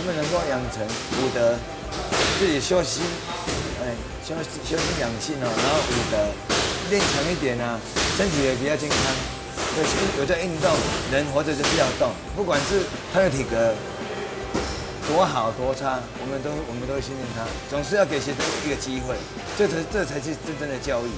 他们能够养成武德，自己修心，哎，修修心养性哦，然后武德练强一点啊，身体也比较健康。有有在运动，人活着就是要动，不管是他的体格多好多差，我们都我们都会训练他，总是要给学生一个机会，这才这才是真正的教育。